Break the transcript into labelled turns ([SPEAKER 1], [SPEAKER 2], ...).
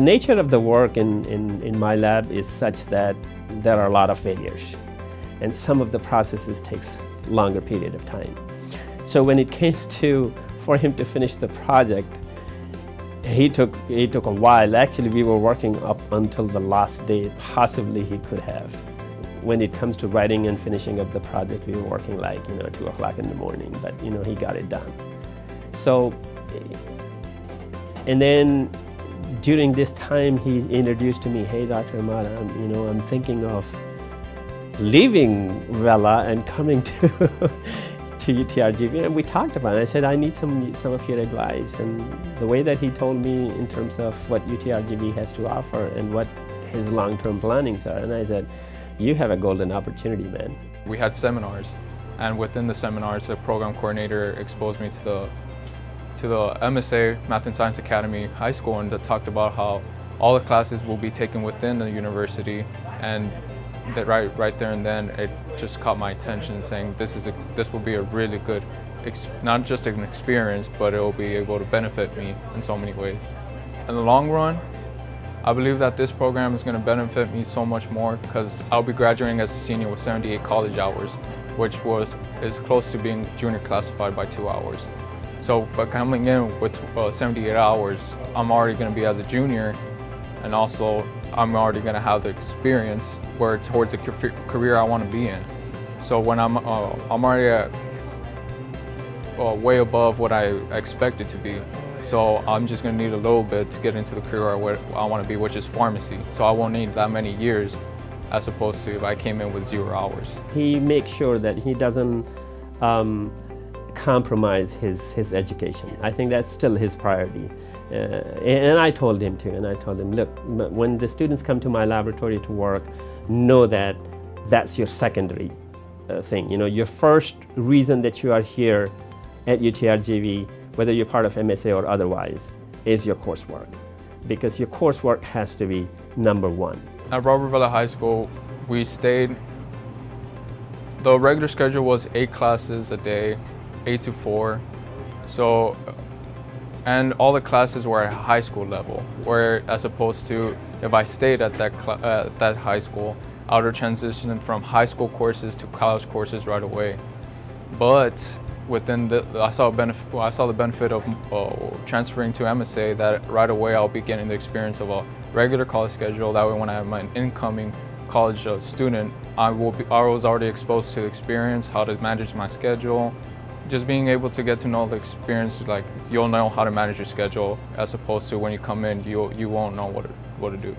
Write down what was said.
[SPEAKER 1] nature of the work in, in, in my lab is such that there are a lot of failures. And some of the processes takes longer period of time. So when it came to, for him to finish the project, he took, he took a while. Actually, we were working up until the last day, possibly he could have. When it comes to writing and finishing up the project, we were working like, you know, two o'clock in the morning, but you know, he got it done. So, and then during this time, he introduced to me, hey, Dr. Ahmad, I'm, you know, I'm thinking of leaving Vela and coming to, to UTRGV. And we talked about it. I said, I need some, some of your advice. And the way that he told me in terms of what UTRGV has to offer and what his long-term plannings are. And I said, you have a golden opportunity, man.
[SPEAKER 2] We had seminars. And within the seminars, the program coordinator exposed me to the to the MSA Math and Science Academy High School and that talked about how all the classes will be taken within the university and that right right there and then it just caught my attention saying this is a this will be a really good not just an experience but it will be able to benefit me in so many ways. In the long run I believe that this program is going to benefit me so much more because I'll be graduating as a senior with 78 college hours which was is close to being junior classified by two hours. So by coming in with uh, 78 hours, I'm already going to be as a junior and also I'm already going to have the experience where towards the career I want to be in. So when I'm, uh, I'm already at, uh, way above what I expected to be. So I'm just going to need a little bit to get into the career I want to be, which is pharmacy. So I won't need that many years as opposed to if I came in with zero hours.
[SPEAKER 1] He makes sure that he doesn't um, compromise his, his education. I think that's still his priority. Uh, and I told him to, and I told him, look, when the students come to my laboratory to work, know that that's your secondary uh, thing. You know, your first reason that you are here at UTRGV, whether you're part of MSA or otherwise, is your coursework. Because your coursework has to be number one.
[SPEAKER 2] At Robert Vela High School, we stayed, the regular schedule was eight classes a day 8 to 4. So, and all the classes were at high school level, where as opposed to if I stayed at that, uh, that high school, I would have transitioned from high school courses to college courses right away. But within the, I saw, benefit, I saw the benefit of uh, transferring to MSA that right away I'll be getting the experience of a regular college schedule. That way when I have my incoming college uh, student, I, will be, I was already exposed to the experience, how to manage my schedule, just being able to get to know the experience, like you'll know how to manage your schedule as opposed to when you come in, you, you won't know what what to do.